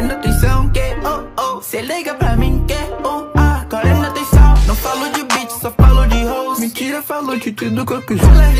Correndo atenção que, oh, oh. Cê liga pra mim que, oh, ah. Querendo atenção Não falo de beat, só falo de hoes. Mentira, falo de tudo que eu quiser